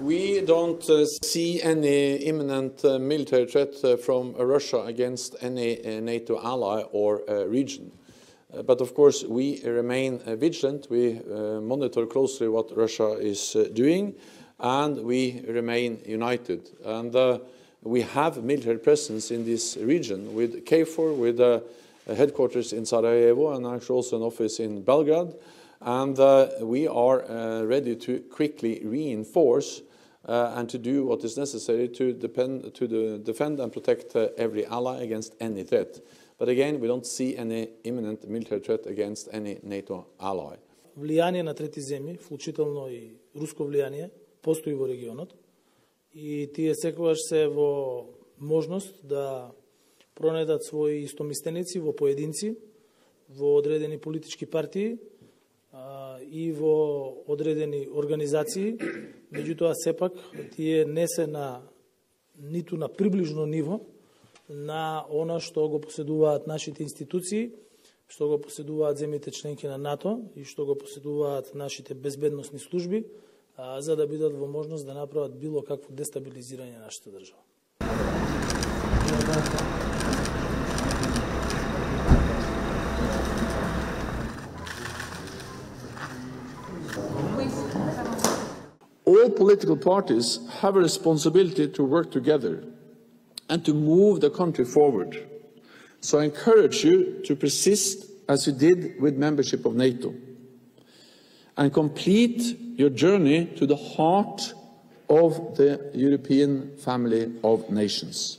We don't uh, see any imminent uh, military threat uh, from Russia against any uh, NATO ally or uh, region. Uh, but of course, we remain vigilant. We monitor closely what Russia is doing, and we remain united. And we have military presence in this region with KFOR, with headquarters in Sarajevo, and actually also an office in Belgrade And we are ready to quickly reinforce uh, and to do what is necessary to, depend, to the, defend and protect uh, every ally against any threat. But again, we don't see any imminent military threat against any NATO ally. Влијание на трети земји, вклучително и руско влијание, постои во регионот и тие секогаш се во можност да пронедат своји истомистеници во поединци, во одредени политички партии и во одредени организации, меѓутоа сепак тие не се на ниту на приближно ниво на она што го поседуваат нашите институции, што го поседуваат земјите членки на НАТО и што го поседуваат нашите безбедносни служби, за да бидат во можност да направат било какво дестабилизирање на нашата држава. All political parties have a responsibility to work together and to move the country forward. So I encourage you to persist as you did with membership of NATO and complete your journey to the heart of the European family of nations.